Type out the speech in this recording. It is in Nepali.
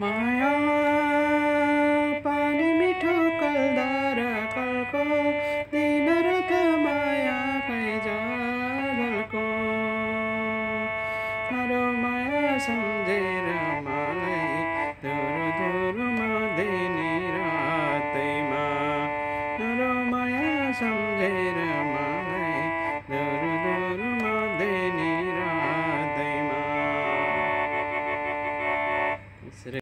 माया पानी मिठो कलदार कलको दिन रथ माया खै जालको माया सम्झेर मलाई धुर धुरमा दिने रातैमा। मेरो माया सम्झेर मलाई